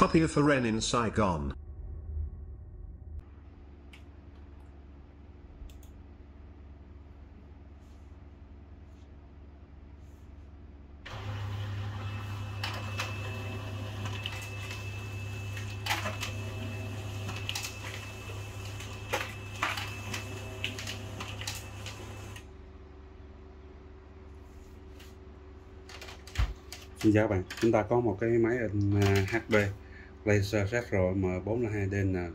Copy of Ren in Saigon. Xin chào các bạn, chúng ta có một cái máy in à, HP Laser sát rồi M402DN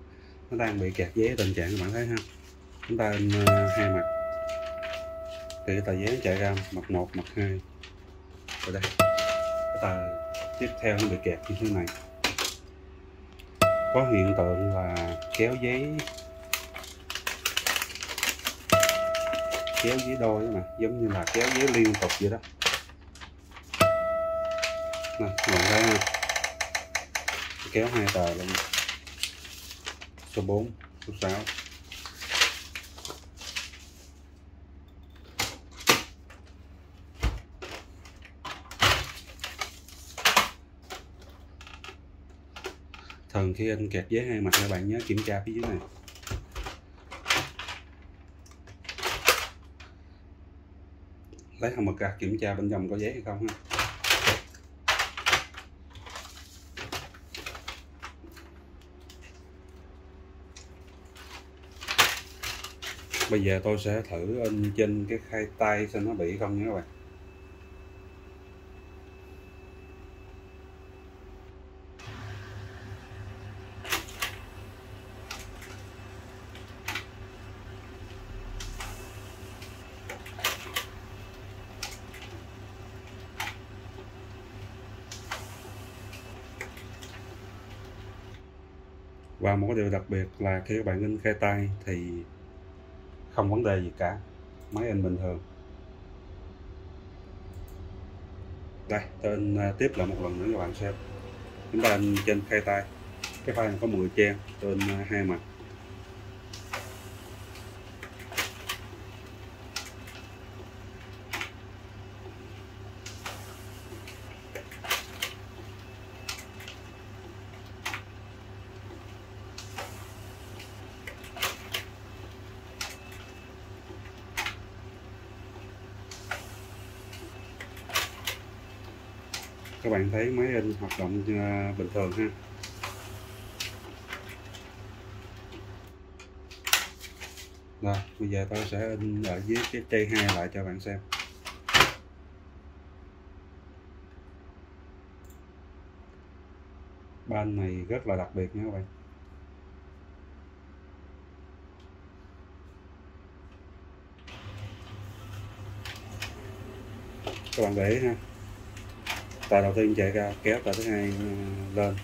nó đang bị kẹt giấy tình trạng các bạn thấy ha. Chúng ta in ờ, hai mặt. Thì cái tờ giấy chạy ra mặt 1, mặt 2 rồi đây. Cái tờ tiếp theo nó bị kẹt như thế này. Có hiện tượng là kéo giấy kéo giấy đôi mà giống như là kéo giấy liên tục vậy đó. Nè các bạn thấy ha kéo hai tờ lên. Số 4 số 6 thường khi anh kẹp giấy hai mặt các bạn nhớ kiểm tra phía dưới này. Lấy hồng mực ra kiểm tra bên trong có giấy hay không ha? Bây giờ tôi sẽ thử in trên cái khay tay xem nó bị không nha các bạn. Và một cái điều đặc biệt là khi các bạn in khay tay thì không vấn đề gì cả. Máy in bình thường. Đây, tôi in à, tiếp lại một lần nữa cho bạn xem. Chúng ta in trên khay tay. Cái file này có 10 trang. Tôi in à, hai mặt. Các bạn thấy máy in hoạt động ờ, bình thường ha. Rồi, bây giờ tôi sẽ in ở dưới cái tray 2 lại cho bạn xem. Ban này rất là đặc biệt nha các bạn. Các bạn để ý ha tờ đầu tiên chạy ra kéo tờ thứ hai ờ, lên.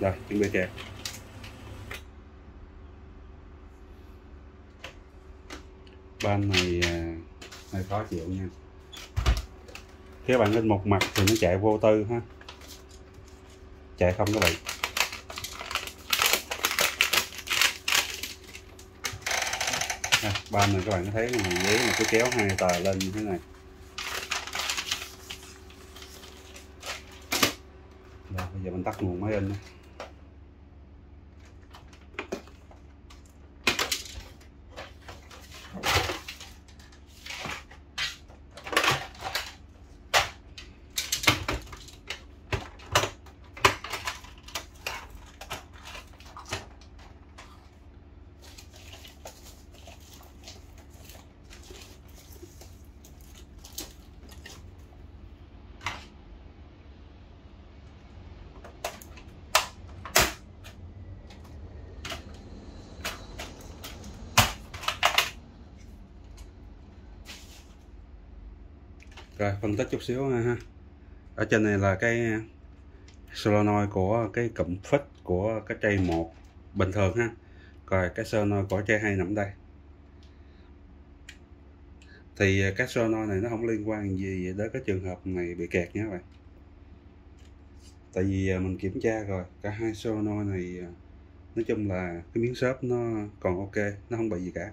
Rồi chuẩn bị kẹp. Ban này ờ, hơi khó chịu nha. Các bạn lên một mặt thì nó chạy vô tư ha. Chạy không có bị. À, ban này các bạn có thấy cái giấy mà cứ kéo hai tờ lên như thế này. Rồi, bây giờ rồi, phân tích chút xíu ha. Ở trên này là cái solenoid của cái cụm phích của cái tray một bình thường ha. Rồi, cái solenoid của tray hai nằm đây. Thì cái solenoid này nó không liên quan gì đến cái trường hợp này bị kẹt nhé các bạn. Tại vì à, mình kiểm tra rồi, cả hai solenoid này à, nói chung là cái miếng xốp nó còn ok, nó không bị gì cả.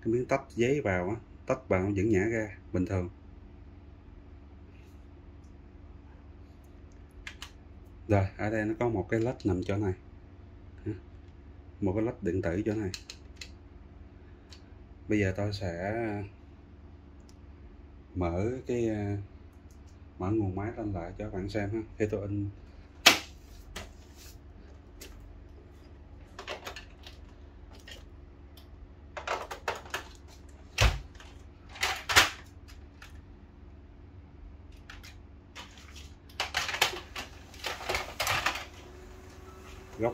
Cái miếng tách giấy vào á, tách vào vẫn nhả ra, bình thường. Rồi, ở đây nó có một cái led nằm chỗ này. Một cái led điện tử chỗ này. Bây giờ tôi sẽ mở cái ờ, mở nguồn máy lên lại cho các bạn xem ha. Khi tôi in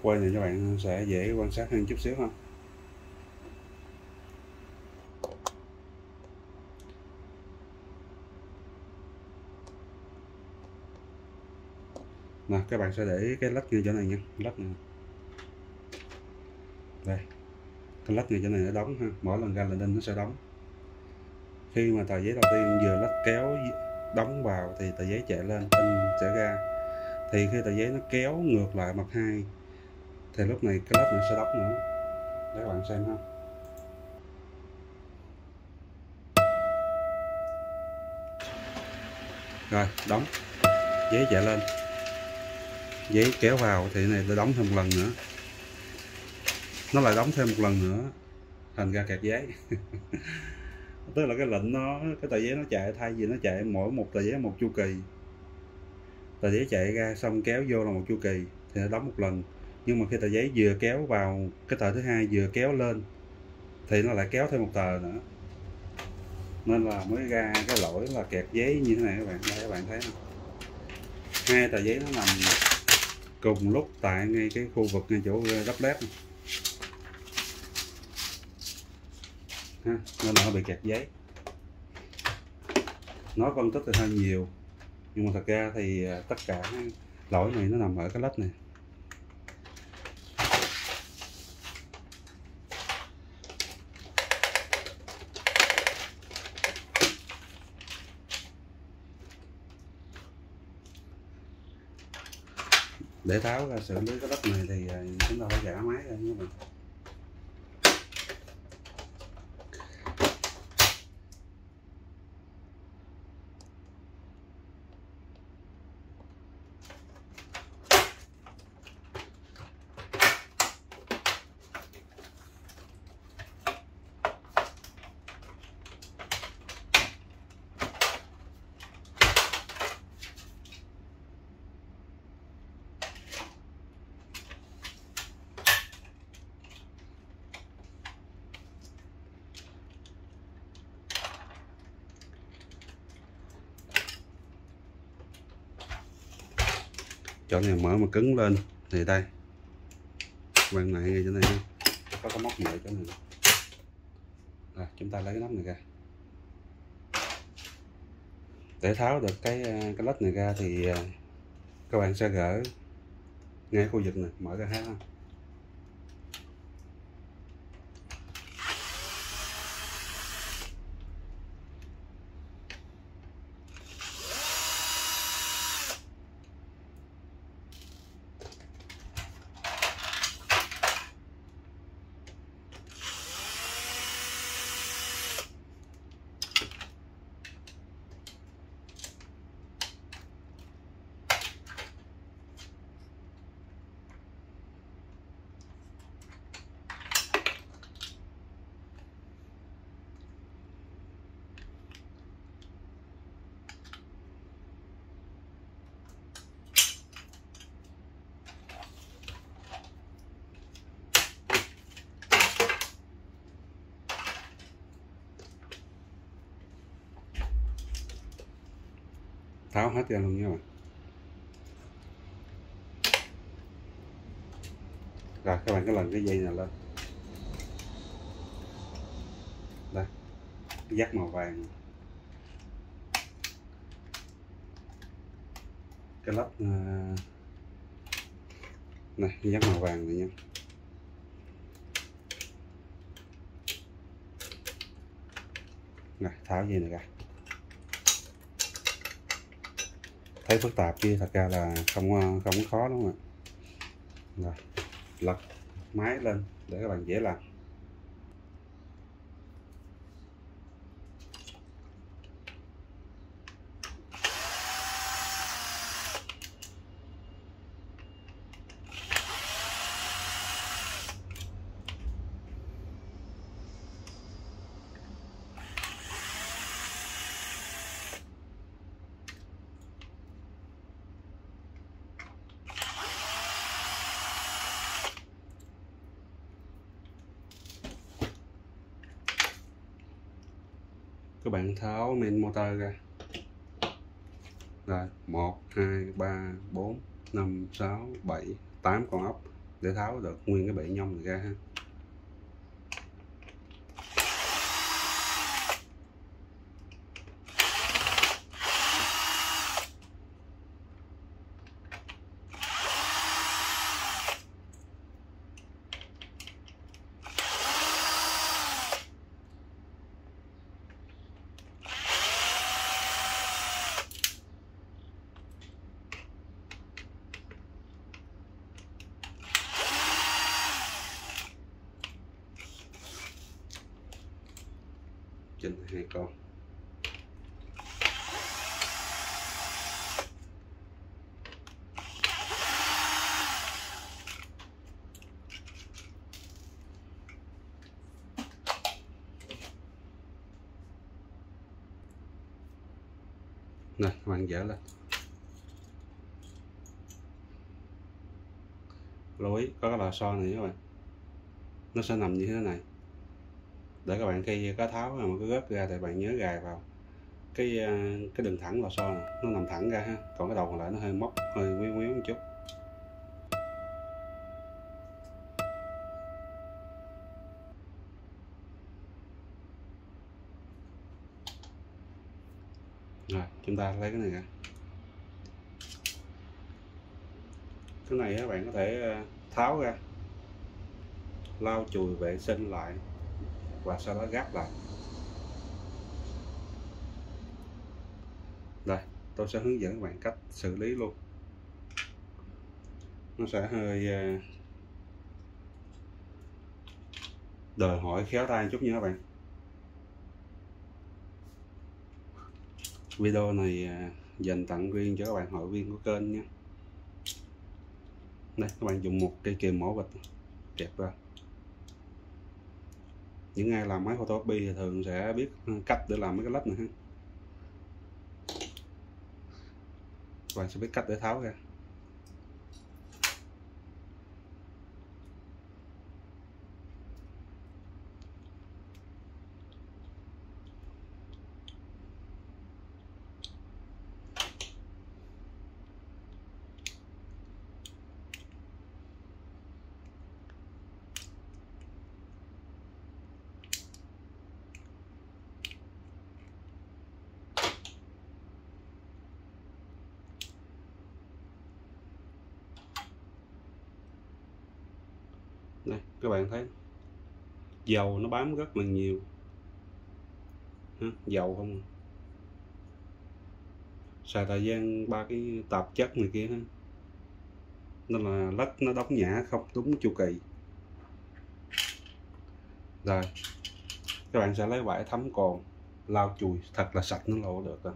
quay thì các bạn sẽ dễ quan sát hơn chút xíu ha. Nè, các bạn sẽ để cái lách như chỗ này nha. Lách này. Đây. Cái lách này chỗ này nó đóng ha. Mỗi lần ra là đinh nó sẽ đóng. Khi mà tờ giấy đầu tiên vừa lách kéo đóng vào thì tờ giấy chạy lên in sẽ ra. Thì khi tờ giấy nó kéo ngược lại mặt hai thì lúc này cái lớp này sẽ đóng nữa. Để các bạn xem ha. Rồi, đóng. Giấy chạy lên. Giấy kéo vào thì này tôi đóng thêm một lần nữa. Nó lại đóng thêm một lần nữa, thành ra kẹt giấy. Tức là cái lệnh nó, cái tờ giấy nó chạy, thay vì nó chạy mỗi một tờ giấy một chu kỳ. Tờ giấy chạy ra xong kéo vô là một chu kỳ, thì nó đóng một lần nhưng mà khi tờ giấy vừa kéo vào, cái tờ thứ hai vừa kéo lên, thì nó lại kéo thêm một tờ nữa. Nên là mới ra cái lỗi là kẹt giấy như thế này các bạn. Đây các bạn thấy không hai tờ giấy nó nằm cùng lúc tại ngay cái khu vực ngay chỗ ờ, đắp lép ha, nên là nó bị kẹt giấy. Nó phân tích thì hơi nhiều, nhưng mà thật ra thì ờ, tất cả lỗi này nó nằm ở cái lách này. Để tháo ra xử lý cái đất này thì ờ, chúng ta phải giả máy ra nhé mình chỗ này mở mà cứng lên. Thì đây. Quan lại ngay chỗ này có cái móc nhựa chỗ này. Rồi, chúng ta lấy cái nắp này ra. Để tháo được cái ờ, cái lách này ra thì ờ, các bạn sẽ gỡ ngay khu vực này, mở ra hết ha. Tháo hết ra luôn nha bạn rồi, các bạn cứ lần cái dây này lên. Đây dắt màu vàng. Cái lắp ờ, này dắt màu vàng này nha. Này tháo dây này ra. Thấy phức tạp chứ, thật ra là không ờ, không khó, đúng không ạ? Rồi, lật máy lên để các bạn dễ làm. Các bạn tháo main motor ra. Rồi, một, hai, ba, bốn, năm, sáu, bảy, tám con ốc để tháo được nguyên cái bệ nhông này ra ha trên hai con nè các bạn lên. Lưu ý có cái lò xo này các bạn. Nó sẽ nằm như thế này. Để các bạn khi có tháo mà cứ gớt ra thì bạn nhớ gài vào cái ờ, cái đường thẳng lò xo này, nó nằm thẳng ra ha. Còn cái đầu còn lại nó hơi móc hơi nguéo nguéo một chút. Rồi, chúng ta lấy cái này ra. Cái này các bạn có thể ờ, tháo ra, lau chùi vệ sinh lại và sau đó gác lại. Đây, tôi sẽ hướng dẫn các bạn cách xử lý luôn. Nó sẽ hơi ờ, đòi hỏi khéo tay chút nha các bạn. Video này à, dành tặng riêng cho các bạn hội viên của kênh nhé. Đây, các bạn dùng một cây kìm mổ vịt kẹp ra. Những ai làm máy photocopy thì thường sẽ biết à, cách để làm mấy cái led này ha. Bạn sẽ biết cách để tháo ra. Đây các bạn thấy. Dầu nó bám rất là nhiều. Dầu không à? xài thời gian ba cái tạp chất này kia ha. Nên là lách, nó đóng nhã không đúng chu kỳ. Rồi, các bạn sẽ lấy vải thấm cồn, lau chùi, thật là sạch, nó lộ được rồi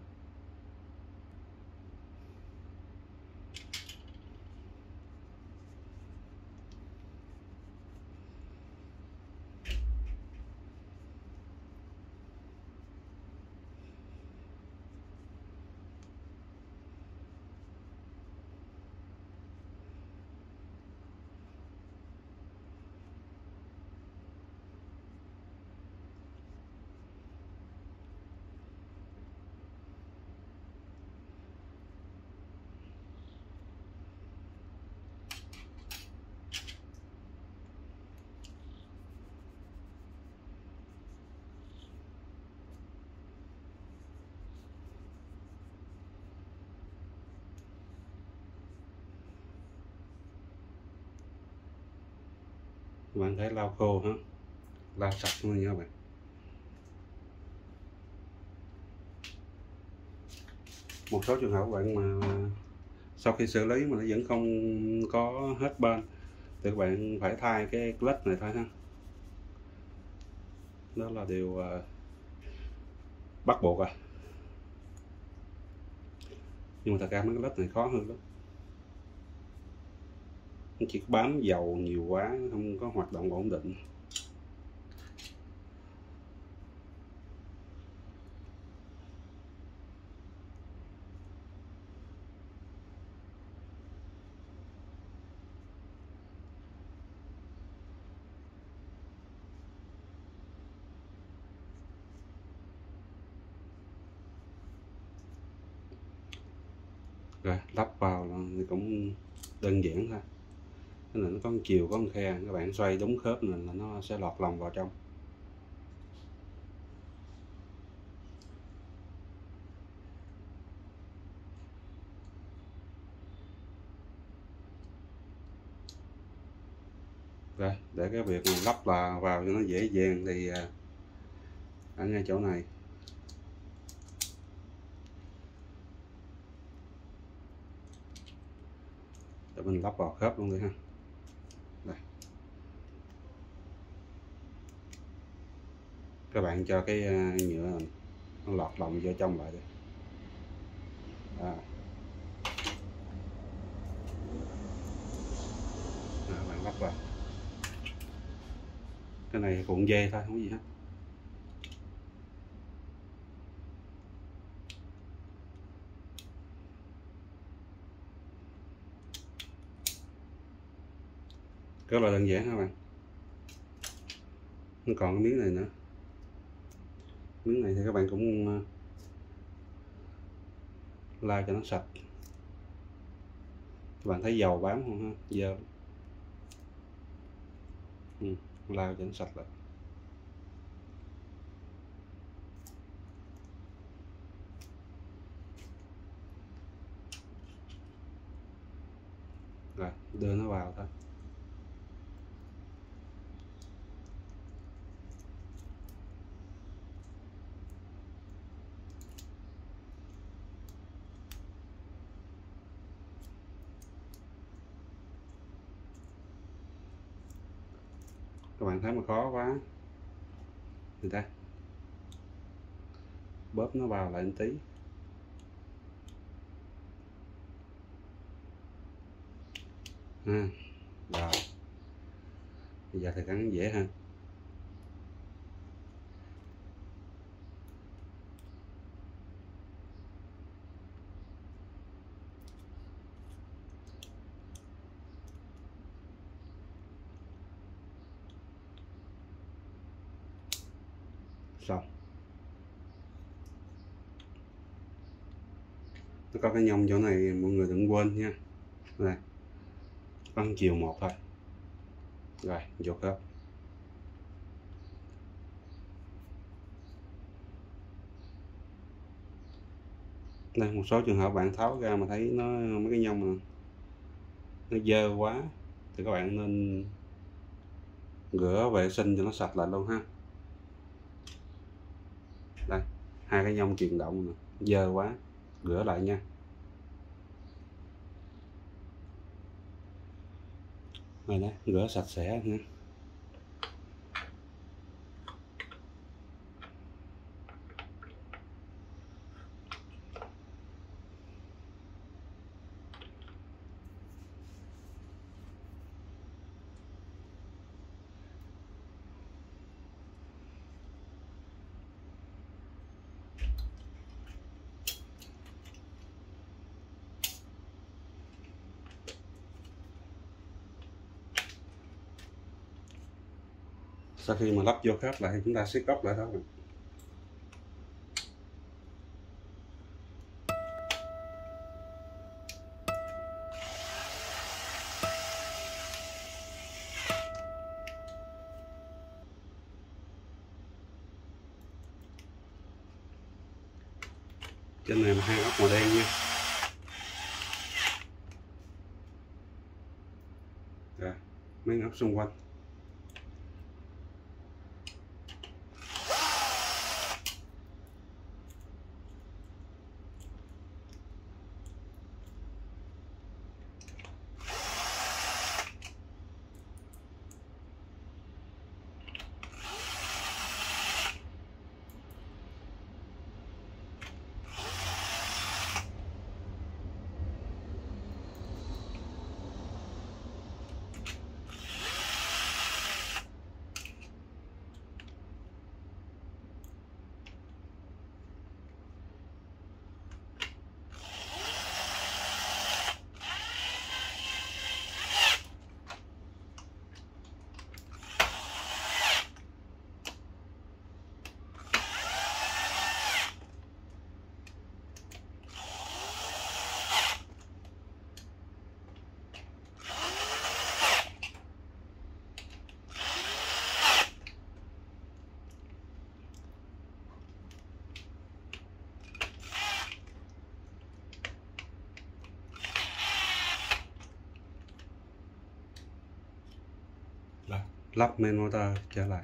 các bạn thấy lau khô ha lau sạch luôn nha các bạn. Một số trường hợp các bạn mà sau khi xử lý mà nó vẫn không có hết bên, thì các bạn phải thay cái clutch này thôi ha. Đó là điều à, bắt buộc à nhưng mà thật ra mấy cái clutch này khó hơn lắm chỉ bám dầu nhiều quá, không có hoạt động ổn định. Rồi, lắp vào là cũng đơn giản thôi cái này nó có một chiều, có một khe. Các bạn xoay đúng khớp này là nó sẽ lọt lòng vào trong. Rồi, để cái việc mình lắp là vào cho nó dễ dàng thì à, ở ngay chỗ này. Để mình lắp vào khớp luôn đi ha. Các bạn cho cái ờ, nhựa nó lọt lòng vô trong lại đi. À. Đó, bạn lắp vào. Cái này cuộn dây thôi không có gì hết. Rất là đơn giản các bạn? Nó còn cái miếng này nữa miếng này thì các bạn cũng ờ, la cho nó sạch. Các bạn thấy dầu bám không ha? Giờ ừ, lao cho nó sạch lại. Rồi đưa nó vào thôi. Các bạn thấy mà khó quá. Người ta bóp nó vào lại một tí. Ha. Rồi. Bây giờ thì gắn dễ hơn xong nó có cái nhông chỗ này, mọi người đừng quên nha. Này ăn chiều một thôi. Rồi, vô khớp đây, một số trường hợp bạn tháo ra mà thấy nó, mấy cái nhông mà nó dơ quá, thì các bạn nên rửa vệ sinh cho nó sạch lại luôn ha. Đây, hai cái nhông chuyển động nè. Dơ quá gửa lại nha. Này đấy rửa sạch sẽ nha sau khi mà lắp vô khớp lại thì chúng ta siết góc lại thôi trên này là hai ốc màu đen nha. Rồi mấy ốc xung quanh. Lắp main motor trở lại.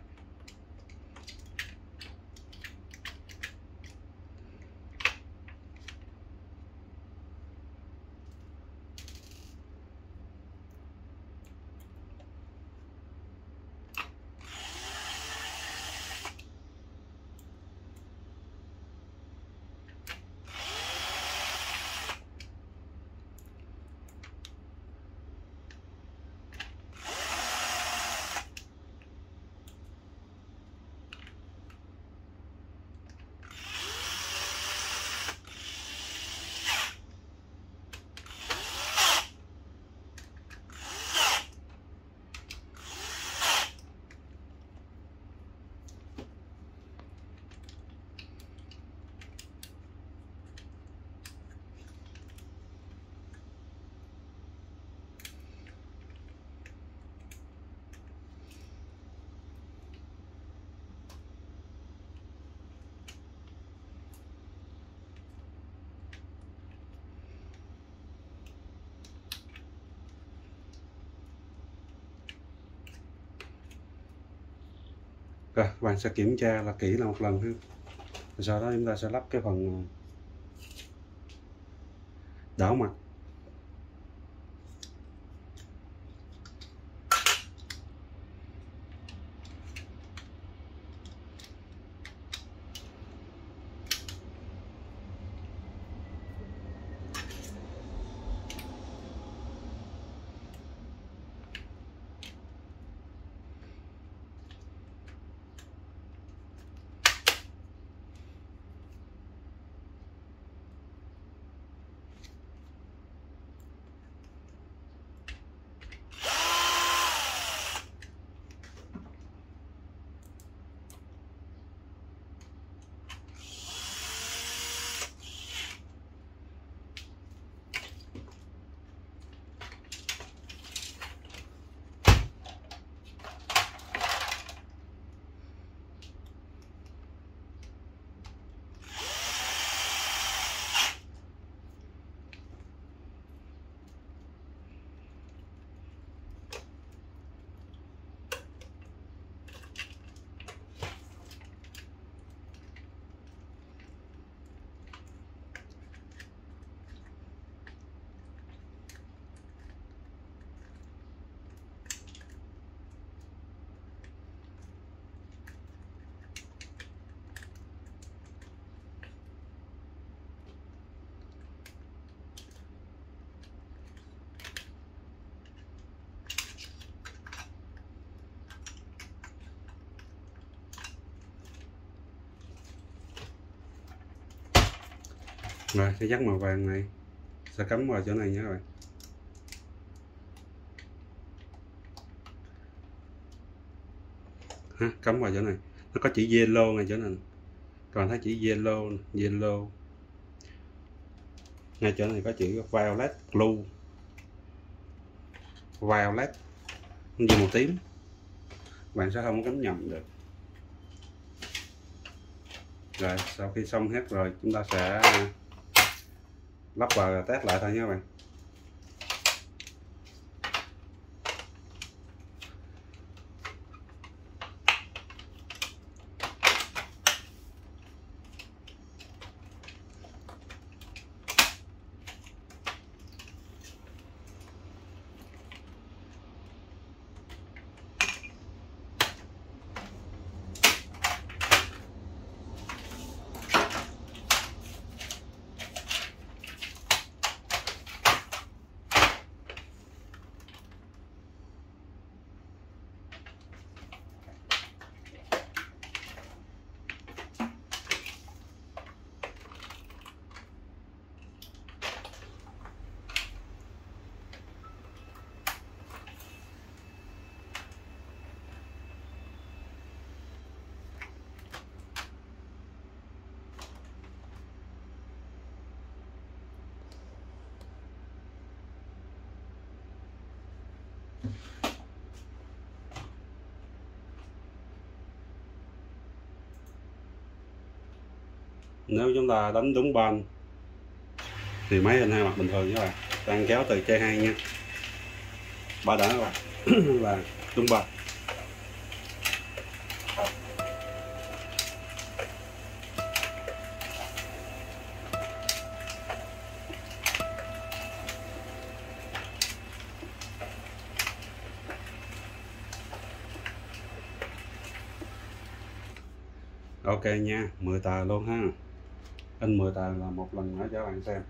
Rồi, các bạn sẽ kiểm tra là kỹ là một lần ha sau đó chúng ta sẽ lắp cái phần ờ, đảo mặt. Rồi cái dắt màu vàng này. Sẽ cắm vào chỗ này nhé các bạn. Ha, cắm vào chỗ này. Nó có chữ yellow ngay chỗ này. Còn thấy chữ yellow yellow. Ngay chỗ này có chữ violet blue. Violet. Như màu tím. Bạn sẽ không cắm nhầm được. Rồi sau khi xong hết rồi chúng ta sẽ lắp vào test lại thôi nhé các bạn. nếu chúng ta đánh đúng ban, thì máy lên hai mặt bình thường các bạn. Đang kéo từ chơi hai nha. Ba đỡ các bạn là đúng ban. Ok nha 10 tà luôn ha in 10 tờ là một lần nữa cho bạn xem.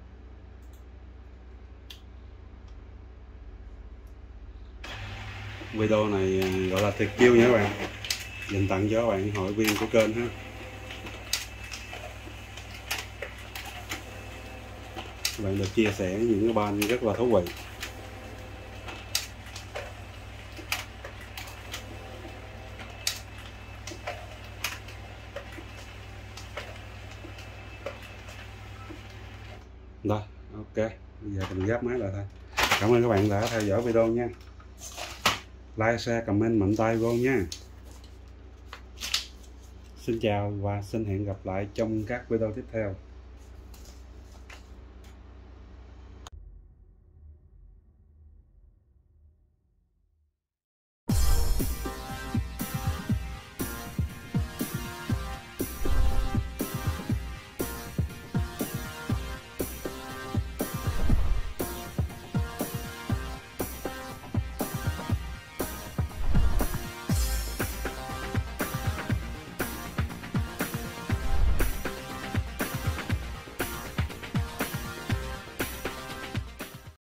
Video này à, gọi là tuyệt chiêu nha các bạn. Dành tặng cho các bạn hội viên của kênh ha. Các bạn được chia sẻ những cái ban rất là thú vị. Rồi, ok. Bây giờ mình ghép máy lại thôi. Cảm ơn các bạn đã theo dõi video nha. Like, share, comment, mạnh tay vô nha. Xin chào và xin hẹn gặp lại trong các video tiếp theo.